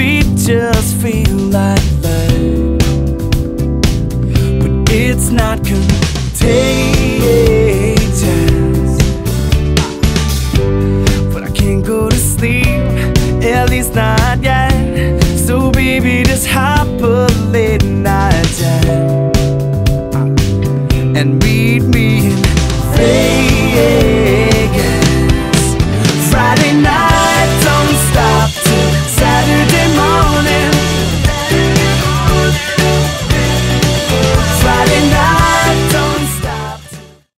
feet just feel like lead But it's not contagious. But I can't go to sleep, at least not yet. So baby, just